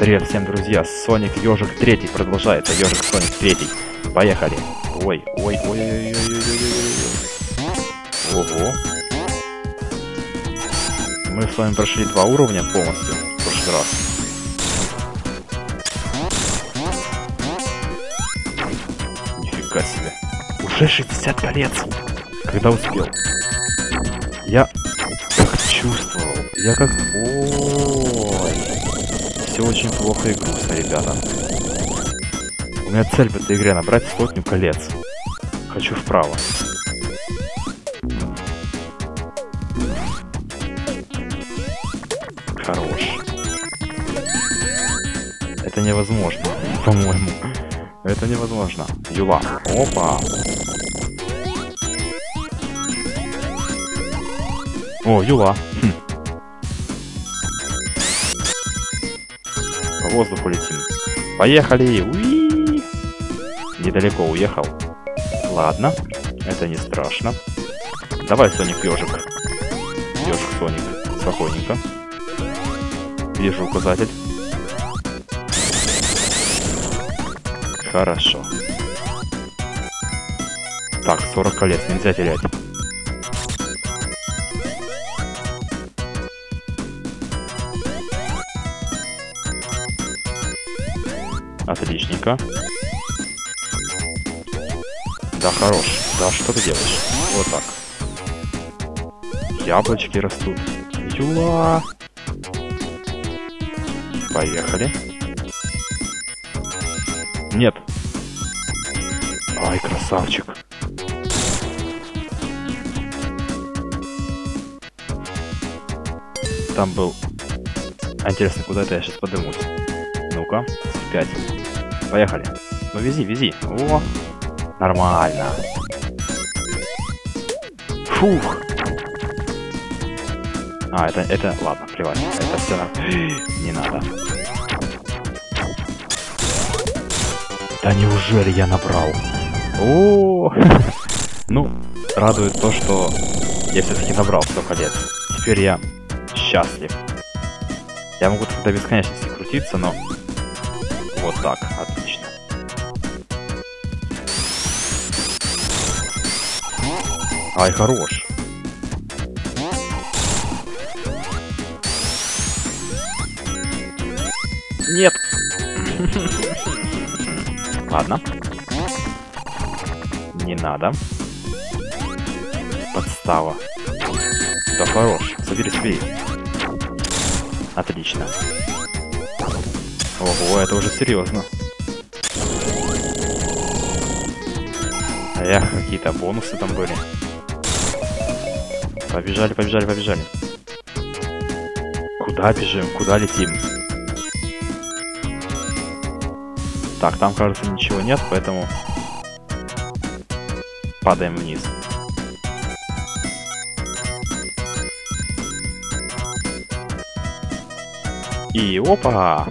Привет всем, друзья! Соник Ёжик 3 продолжается. Ёжик Соник 3. Поехали! Ой, ой, ой, ой, ой, ой, ой, ой, ой, ой. Ого! Мы с вами прошли два уровня полностью в прошлый раз. Нифига себе. Уже 60 колец. Когда успел? Я как чувствовал. Я как... О -о -о -о. Все очень плохо и грустно, ребята. У меня цель в этой игре набрать сотню колец. Хочу вправо. Хорош. Это невозможно, по-моему. Это невозможно. Юла. Опа. О, Юла. По воздуху летим. Поехали! Уи! Недалеко уехал. Ладно, это не страшно. Давай, Соник, ежик. Ежик, Соник. Спокойненько. Вижу указатель. Хорошо. Так, 40 колец, нельзя терять. Отличненько. Да, хорош. Да, что ты делаешь? Вот так. Яблочки растут. Юла! Поехали. Нет. Ай, красавчик. Там был... Интересно, куда это я сейчас подымусь? Ну-ка, 5. Поехали. Ну вези, вези. О, нормально. Фух. А, это, это, ладно, плевать. Это все на... Не надо. Да неужели я набрал? О, ну, радует то, что я все-таки набрал столько лет. Теперь я счастлив. Я могу тут до бесконечности крутиться, но Ай, хорош. Нет. Ладно. Не надо. Подстава. Да хорош. Забери, забери. Отлично. Ого, это уже серьезно. Эх, какие-то бонусы там были. Побежали, побежали, побежали. Куда бежим? Куда летим? Так, там, кажется, ничего нет, поэтому падаем вниз. И опа!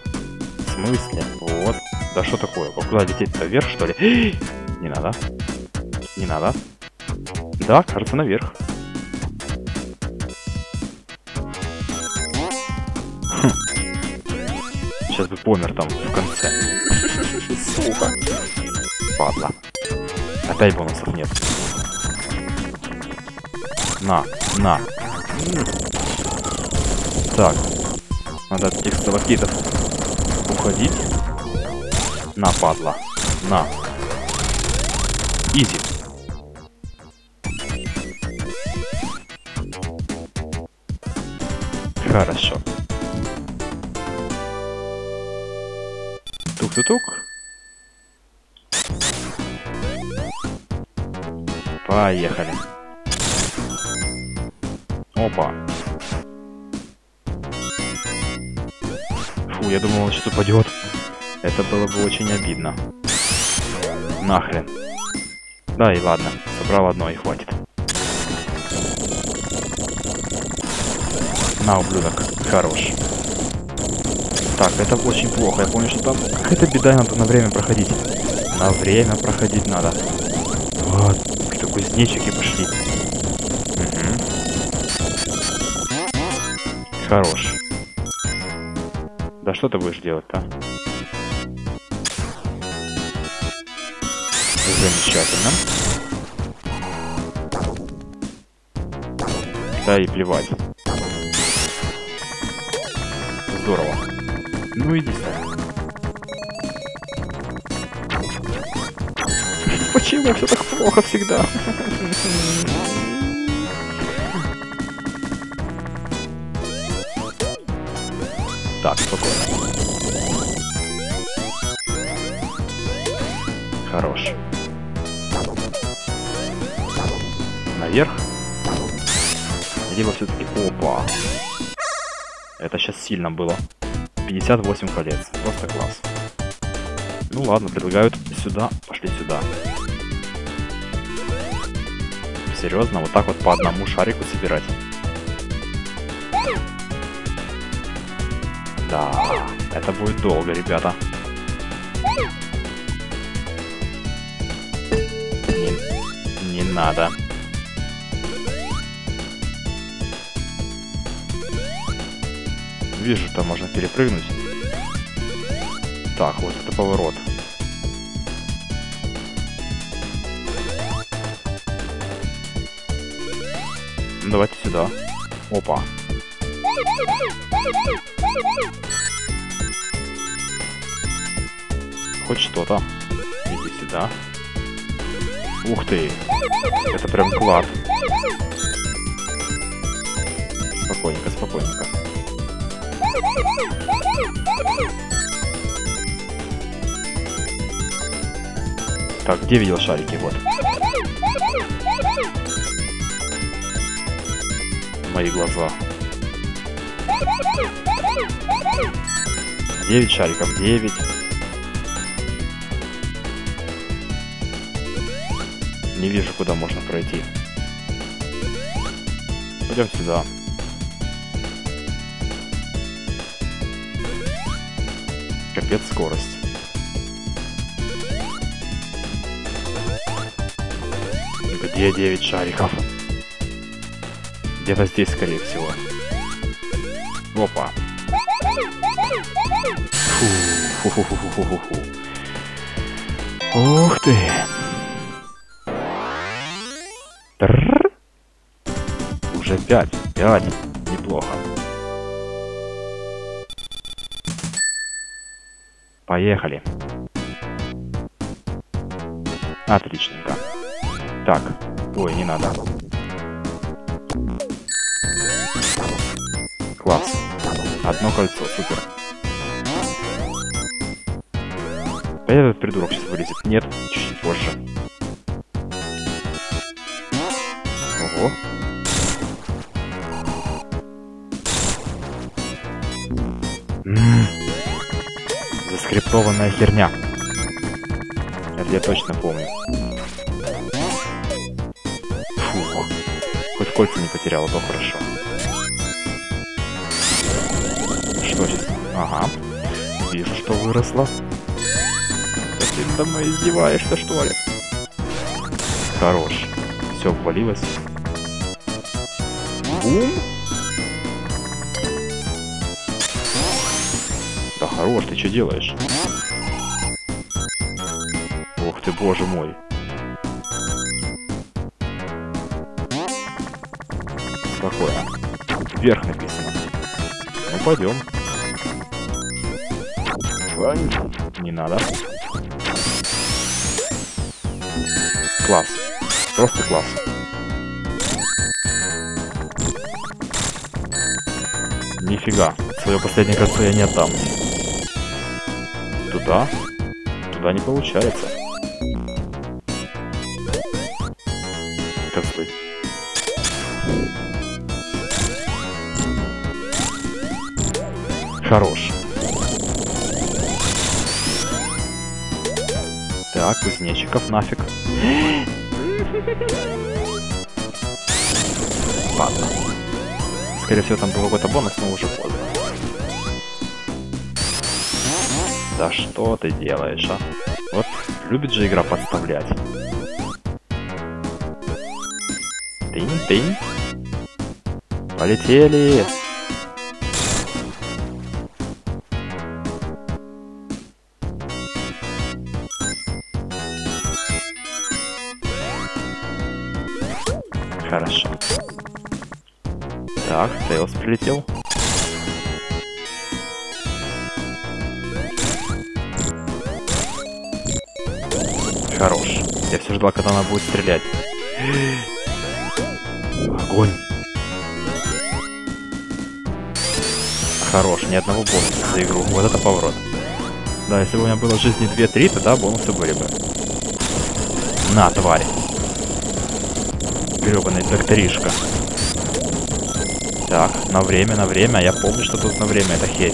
В смысле? Вот. Да что такое? Куда лететь-то? Вверх, что ли? Не надо. Не надо. Да, кажется, наверх. Бы помер там в конце. Сука. Падла. Опять бонусов нет. На, на. Так. Надо от этих сталактитов уходить. На, падла. На. Изи. Тук-тук-тук. Поехали. Опа. Фу, я думал, он сейчас упадет. Это было бы очень обидно. Нахрен. Да и ладно, собрал одно и хватит. На, ублюдок, хорош. Так, это очень плохо. Я помню, что там какая-то беда, надо на время проходить. На время проходить надо. Вот, какие-то кузнечики пошли. Угу. Хорош. Да что ты будешь делать-то? Замечательно. Да и плевать. Здорово. Ну иди. Почему все так плохо всегда? Так, спокойно. Хорош. Наверх. Либо все-таки... Опа. Это сейчас сильно было. 58 колец. Просто класс. Ну ладно, предлагают сюда. Пошли сюда. Серьезно, вот так вот по одному шарику собирать. Да, это будет долго, ребята. Не, не надо. Вижу, там можно перепрыгнуть. Так, вот это поворот. Давайте сюда. Опа. Хоть что-то. Иди сюда. Ух ты. Это прям клад. Спокойненько, спокойненько. Так, где видел шарики? Вот. Мои глаза. 9 шариков, 9. Не вижу, куда можно пройти. Пойдем сюда. Капец скорость. Где 9 шариков? Где-то здесь, скорее всего. Опа. Фу, фу, фу, фу, фу, фу. Ух ты. Трррр. Уже пять. Пять. Поехали. Отличненько. Так. Ой, не надо. Класс. Одно кольцо, супер. А этот придурок сейчас вылезет. Нет, чуть-чуть позже. Заскриптованная херня. Это я точно помню. Фух. Хоть кольца не потерял, то хорошо. Что здесь? Ага. Вижу, что выросло. Да ты надо мной издеваешься, что ли? Хорош. Все ввалилось. Бум. Хорош, ты что делаешь? Ох ты, боже мой. Спокойно. Вверх написано. Ну, пойдем. Не надо. Класс. Просто класс. Нифига. Свое последнее кольцо я не отдам. Туда? Туда не получается. Козлы. Хорош. Так, кузнечиков нафиг. Ладно. Скорее всего, там был какой-то бонус, но уже поздно. Да что ты делаешь, а? Вот любит же игра подставлять. Тынь-тынь. Полетели! Хорошо. Так, Тейлс прилетел. Все ждал, когда она будет стрелять. Огонь. Хорош, ни одного бонуса за игру. Вот это поворот. Да, если бы у меня было жизни 2-3, тогда бонусы были бы. На, тварь. Гребаный докторишка. Так, на время, на время. Я помню, что тут на время это херь.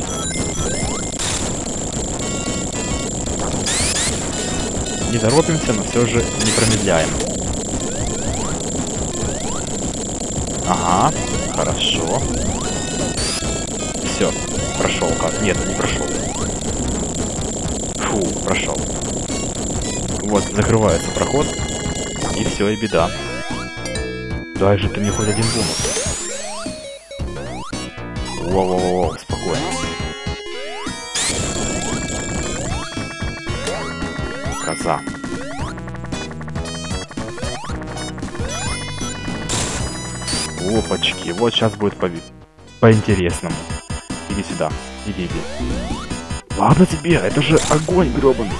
Не торопимся, но все же не промедляем. Ага, хорошо. Все, прошел как? Нет, не прошел. Фу, прошел. Вот, закрывается проход. И все, и беда. Дай же ты мне хоть один бонус. Воу-воу-воу, вот сейчас будет по по-интересному. Иди сюда, иди, иди. Ладно тебе, это же огонь гребаный.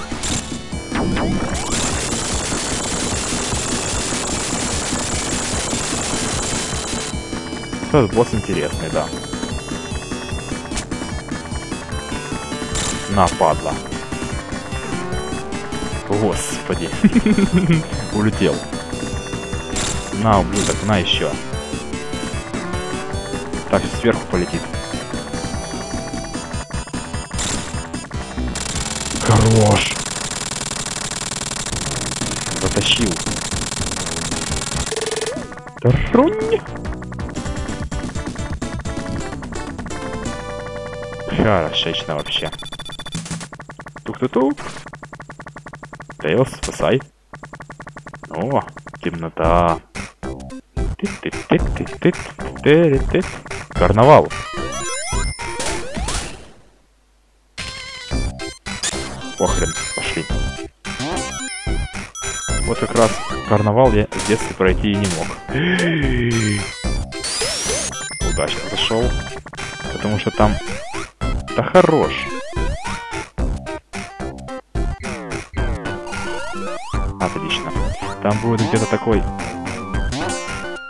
Этот босс интересный, да. На, падла. Господи. Улетел. На, ублюдок, на еще. Так, сверху полетит. Хорош. Затащил. Трунь. Хорошечно вообще. Тук-тук-тук. Тейлс, спасай. О, темнота. Карнавал. Похрен, пошли. Вот как раз карнавал я в детстве пройти и не мог. Удачно зашел. Потому что там... Да хорош. Отлично. Там будет где-то такой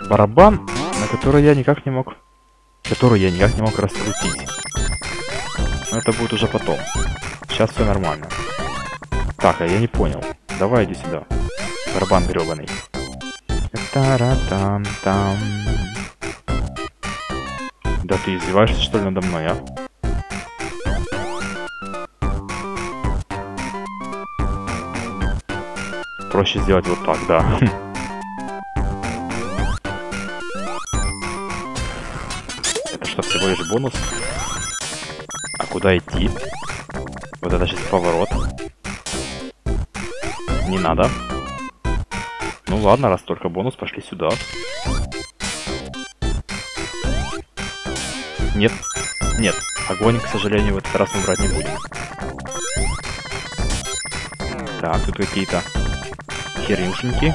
барабан, на который я никак не мог... Который я никак не мог раскрутить. Но это будет уже потом. Сейчас все нормально. Так, а я не понял. Давай иди сюда. Барабан гребаный. Тара-там-там. Да ты издеваешься, что ли, надо мной, а? Проще сделать вот так, да. Лишь бонус? А куда идти? Вот это сейчас поворот. Не надо. Ну ладно, раз только бонус, пошли сюда. Нет. Нет. Огонь, к сожалению, в этот раз мы брать не будем. Так, тут какие-то херюшеньки.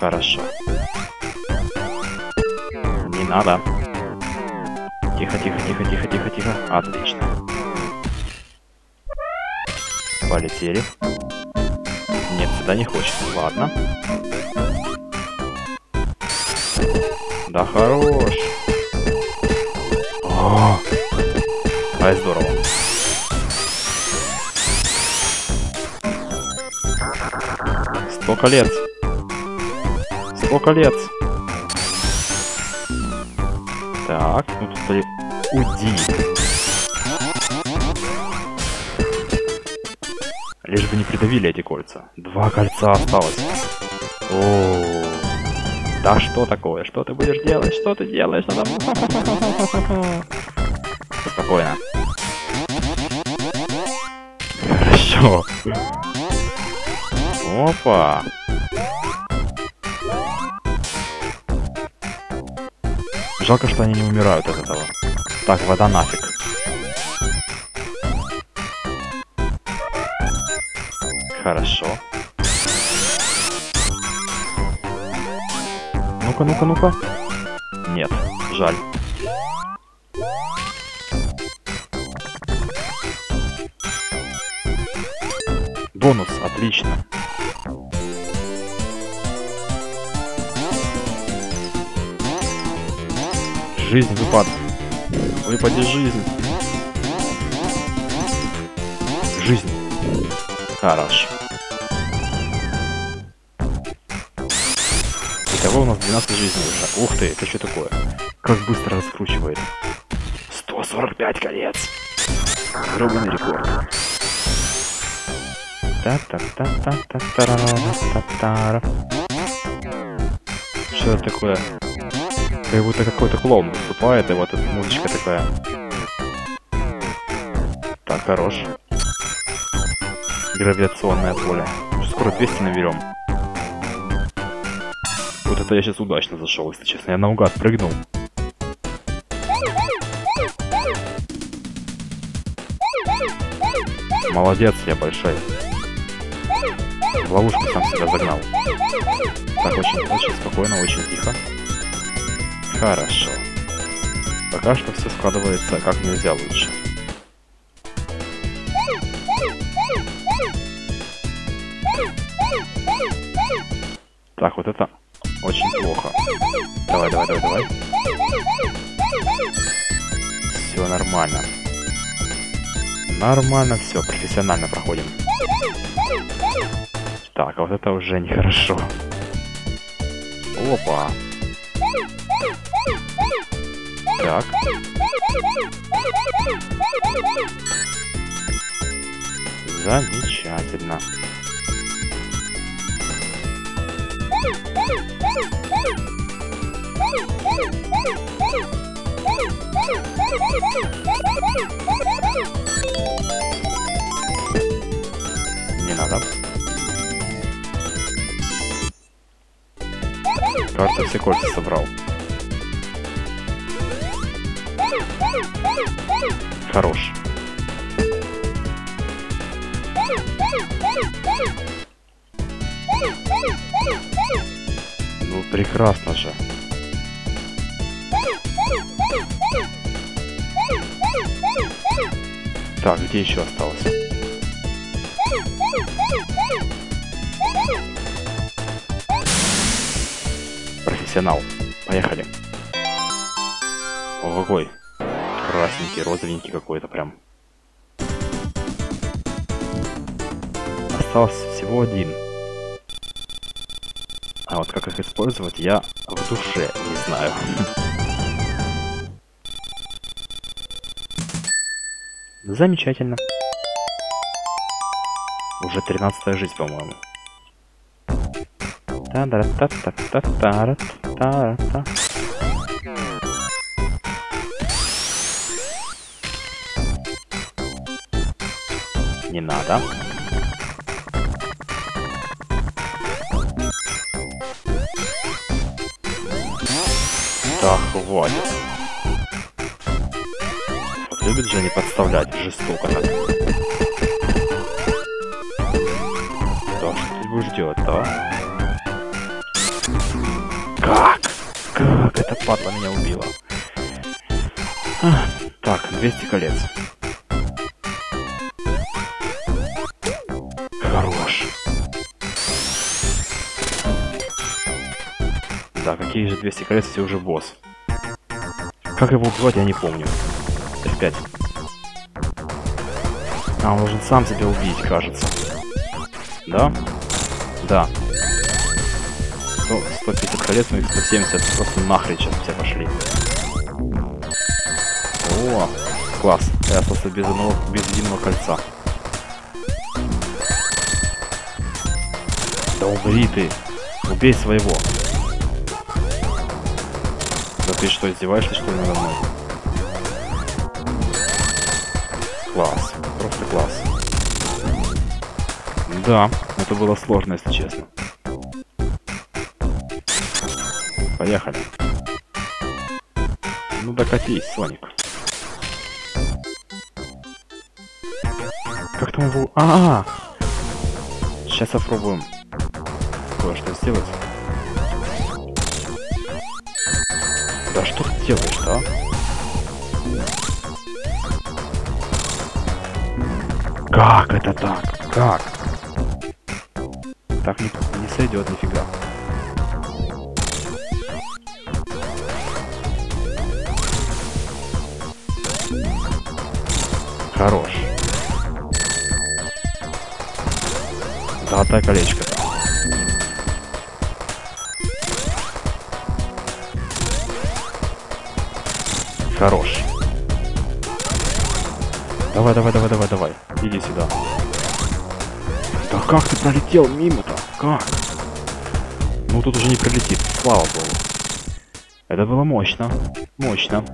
Хорошо. Не надо. Тихо, тихо, тихо, тихо, тихо, тихо. Отлично. Полетели. Нет, сюда не хочет. Ладно. Да хорош. Ай, здорово. Сто колец. Сто колец. Придавили эти кольца. Два кольца осталось. -о. Да что такое? Что ты будешь делать? Что ты делаешь? Надо... Спокойно. Хорошо. Опа. Жалко, что они не умирают от этого. Так, вода нафиг. Хорошо. Ну-ка, ну-ка, ну-ка. Нет, жаль. Бонус, отлично. Жизнь выпад. Выпади жизнь. Хорошо. Итого у нас 12 жизней уже. Ух ты, это что такое? Как быстро раскручивает. 145 колец. Гробаный рекорд. та та та та та та та та Что это такое? Как будто какой-то клоун выступает, и вот эта музычка такая. Так, хорош. Гравитационное поле. Скоро 200 наберем. Вот это я сейчас удачно зашел, если честно. Я наугад прыгнул. Молодец, я большой. В ловушку сам себя загнал. Так, очень, очень спокойно, очень тихо. Хорошо. Пока что все складывается как нельзя лучше. Так, вот это очень плохо. Давай, давай, давай, давай. Все нормально. Нормально все, профессионально проходим. Так, а вот это уже нехорошо. Опа. Так. Замечательно. Не надо. Кажется, все кольца собрал. Хорош. Прекрасно же. Так, где еще осталось? Профессионал. Поехали. О, какой. Красненький, розовенький какой-то прям. Остался всего один. А вот как их использовать, я в душе не знаю. Замечательно. Уже 13 жизнь, по-моему. та да та та та та та та Не надо. Хватит. Любит же не подставлять жестоко. Да, что ты будешь делать, да? Как? Как эта падла меня убила? Так, 200 колец. Хорош. Да, какие же 200 колец, если уже босс. Как его убивать, я не помню. F5. А, он должен сам себя убить, кажется. Да? Да. 100, 150 колец, ну и 170 просто нахрен сейчас все пошли. О, класс. Я остался без одного, без единого кольца. Да умри ты. Убей своего. Ты что, издеваешься что ли надо мной? Класс. Просто класс. Да, это было сложно, если честно. Поехали. Ну докатись, Соник. Как там его... А, -а, а Сейчас попробуем кое-что сделать. Да что ты делаешь-то, а? Как это так? Как? Так не, не сойдет нифига. Хорош. Золотое колечко. Хорош. Давай, давай, давай, давай, давай. Иди сюда. Да как ты пролетел мимо-то? Как? Ну тут уже не пролетит, слава богу. Это было мощно. Мощно.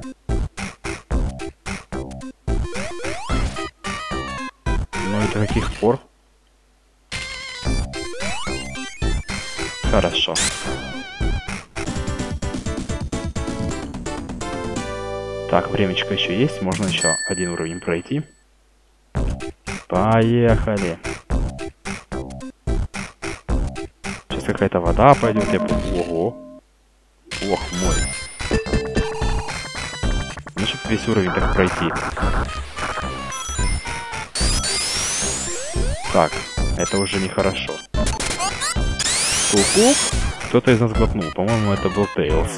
Ну и до каких пор? Хорошо. Так, времечко еще есть, можно еще один уровень пройти. Поехали. Сейчас какая-то вода пойдет, я Ого. Ох, мой. Ну, чтобы весь уровень так пройти. Так, это уже нехорошо. Ку-ку. Кто-то из нас глотнул. По-моему, это был Тейлз.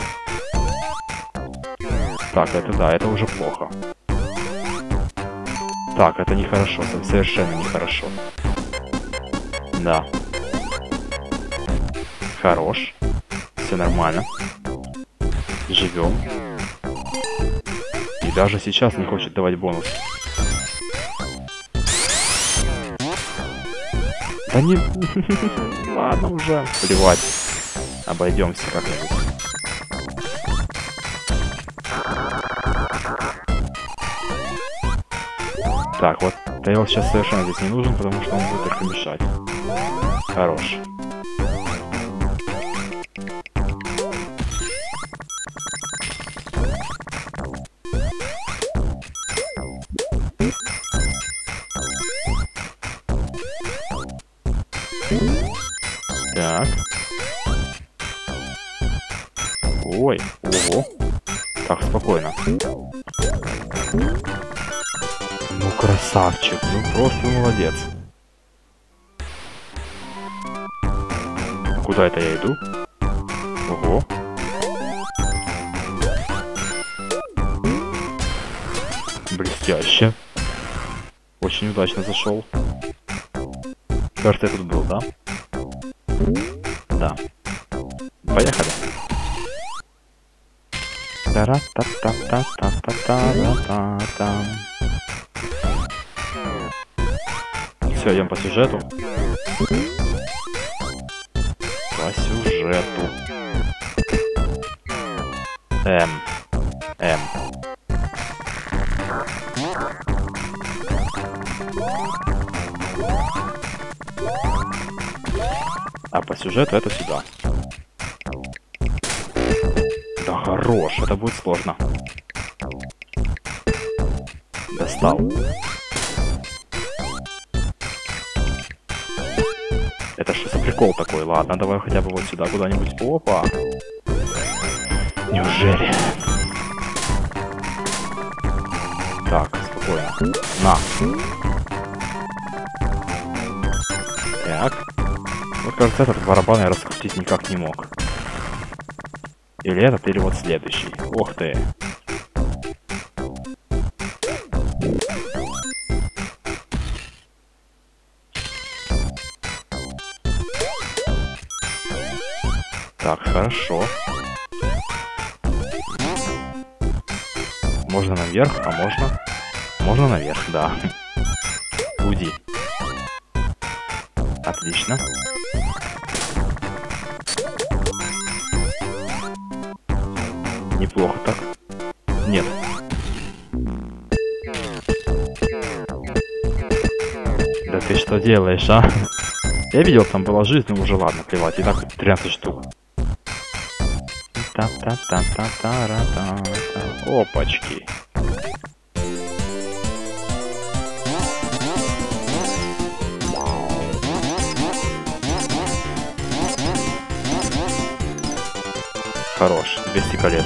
Так, это да, это уже плохо. Так, это нехорошо, совершенно нехорошо. Да. Хорош. Все нормально. Живем. И даже сейчас не хочет давать бонус. Да не... Ладно уже. Плевать. Обойдемся как-нибудь. Так, вот Тейл сейчас совершенно здесь не нужен, потому что он будет только мешать. Хорош. Так. Ой, ого. Так, спокойно. Красавчик, ну просто молодец. Куда это я иду? Ого. Блестяще. Очень удачно зашел. Кажется, я тут был, да? Да. Поехали. Та-ра-та-та-та-та-та-та-та-та. Все, идем по сюжету. По сюжету. М. М. А по сюжету это сюда. Да хорош, это будет сложно. Достал. Прикол такой? Ладно, давай хотя бы вот сюда куда-нибудь. Опа! Неужели? Так, спокойно. На. Так. Вот кажется, этот барабан я раскрутить никак не мог. Или этот, или вот следующий. Ох ты. Можно наверх, а можно... Можно наверх, да. Уди. Отлично. Неплохо так. Нет. Да ты что делаешь, а? Я видел, там была жизнь, но уже ладно, плевать. И так 13 штук та та та та та ра та та Опачки. Хорош, 200 колец.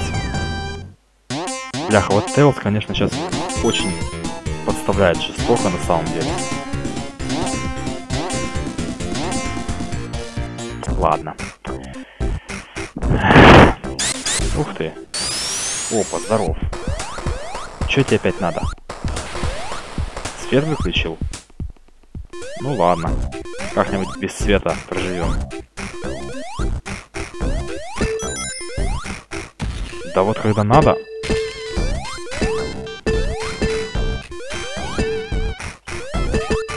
Бляха, вот Тейлс, конечно, сейчас очень подставляет жестоко на самом деле. Ладно. Опа, здоров. Чё тебе опять надо? Свет выключил? Ну ладно. Как-нибудь без света проживем. Да вот когда надо...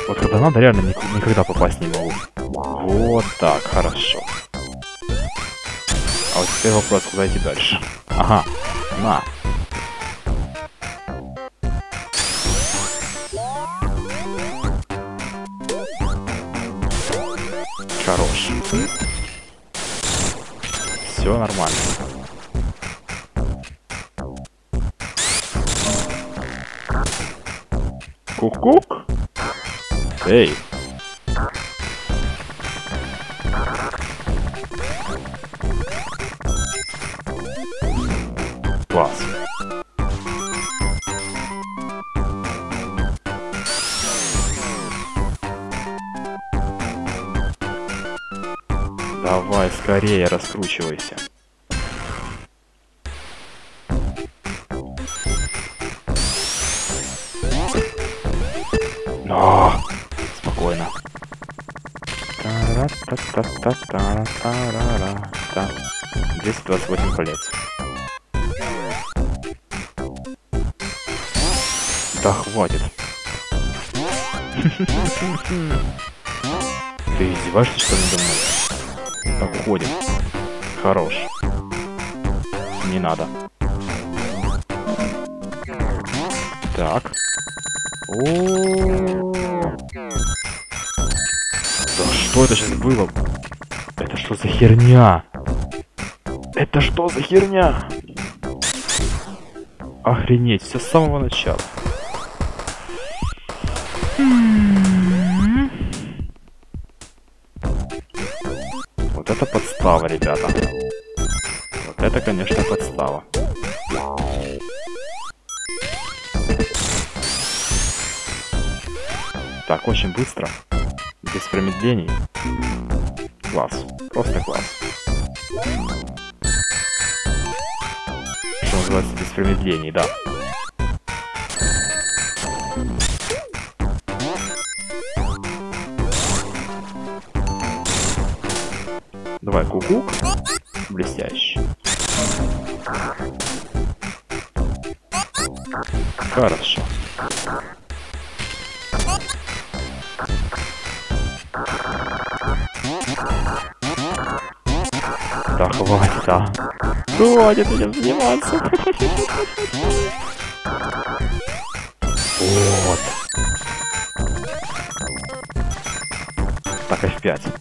Вот когда надо, реально никогда попасть не могу. Вот так, хорошо. А вот теперь вопрос, куда идти дальше. Ага, на. Давай скорее раскручивайся. Но! Спокойно. Та-ра-та-та-та-та-ра-ра-ра. 228 колец. Да хватит. Ты издеваешься, что ли, надо уходим. Хорош. Не надо. Так. О -о -о да что это сейчас было? Это что за херня? Это что за херня? Охренеть, все с самого начала. Подстава, ребята. Вот это, конечно, подстава. Так, очень быстро. Без промедлений. Класс. Просто класс. Что называется без промедлений, да. Давай, кукук. Блестяще. Хорошо. Да хватит, а. Хватит этим заниматься. Вот. Так, F5.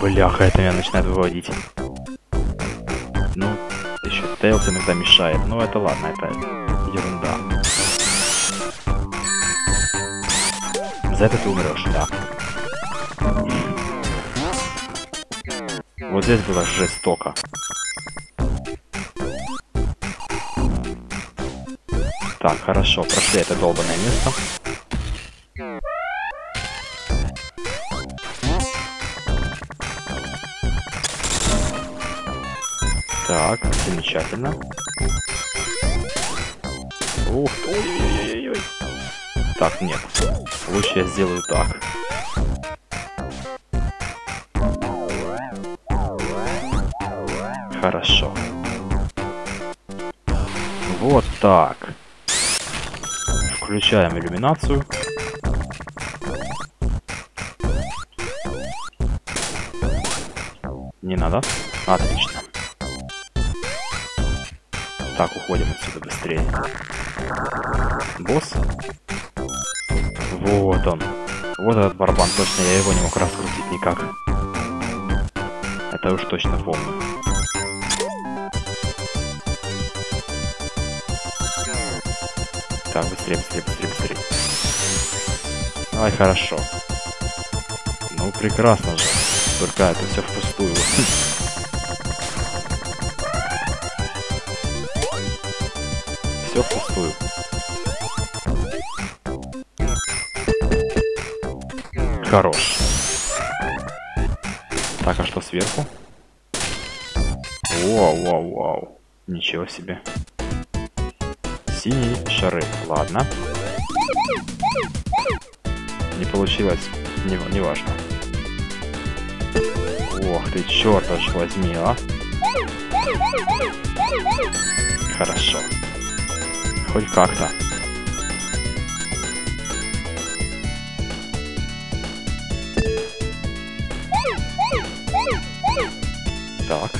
Бляха, это меня начинает выводить. Ну, еще Тейлс иногда мешает. Ну, это ладно, это ерунда. За это ты умрешь, да. Вот здесь было жестоко. Так, хорошо, прошли это долбанное место. Замечательно. Ух, ой-ой-ой-ой. Так, нет. Лучше я сделаю так. Хорошо. Вот так. Включаем иллюминацию. Не надо. Отлично. Так, уходим отсюда быстрее. Босс? Вот он. Вот этот барабан, точно я его не мог раскрутить никак. Это уж точно помню. Так, быстрее, быстрее, быстрее, быстрее. Ай, хорошо. Ну, прекрасно же. Только это все впустую. Хорош. Так, а что сверху? Вау, вау, вау. Ничего себе. Синие шары. Ладно. Не получилось. Не, не важно. Ох ты, черт возьми, а. Хорошо. Хоть как-то. Так.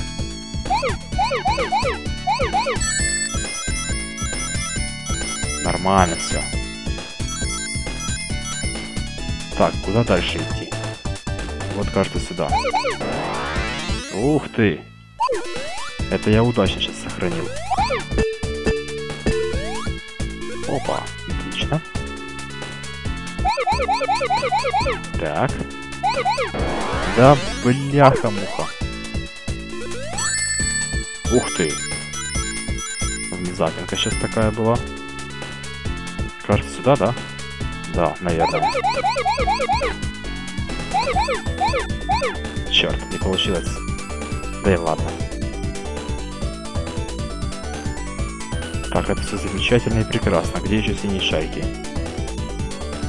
Нормально все. Так, куда дальше идти? Вот, кажется, сюда. Ух ты! Это я удачно сейчас сохранил. Опа, отлично. Так. Да, бляха-муха. Ух ты. Внезапинка сейчас такая была. Кажется, сюда, да? Да, наверное. Черт, не получилось. Да и ладно. Так, это все замечательно и прекрасно. Где еще синие шайки?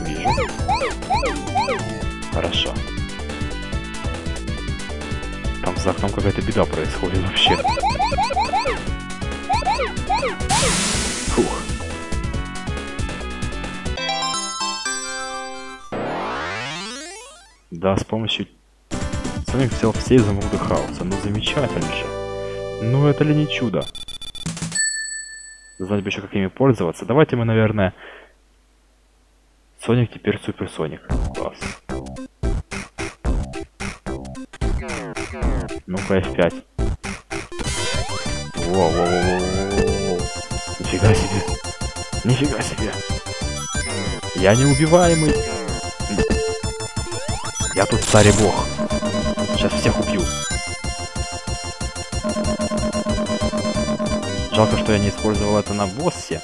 Вижу. Хорошо. За окном какая-то беда происходит вообще. Фух. Да, с помощью... Соник взял все изумруды хаоса. Ну замечательно же. Ну это ли не чудо? Знать бы еще как ими пользоваться. Давайте мы, наверное... Соник теперь Супер Соник. Класс. Ну-ка, F5. Воу-воу-воу-воу-воу. Нифига себе. Нифига себе. Я неубиваемый. Я тут царь и бог. Сейчас всех убью. Жалко, что я не использовал это на боссе.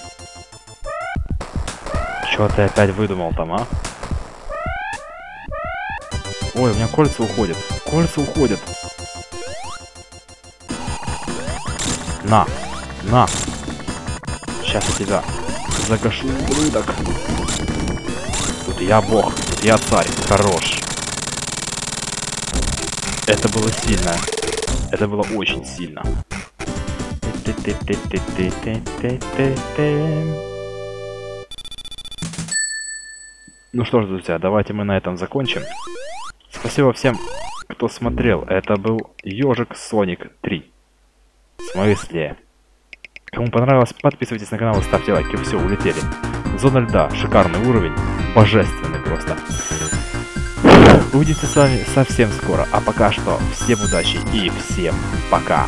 Чё ты опять выдумал там, а? Ой, у меня кольца уходят. Кольца уходят. На, на. Сейчас я тебя загашу, ублюдок. Тут я бог, тут я царь. Хорош. Это было сильно. Это было очень сильно. Ну что ж, друзья, давайте мы на этом закончим. Спасибо всем, кто смотрел. Это был Ежик Соник 3. В смысле? Кому понравилось, подписывайтесь на канал и ставьте лайки. Все, улетели. Зона льда. Шикарный уровень. Божественный просто. Увидимся с вами совсем скоро. А пока что, всем удачи и всем пока.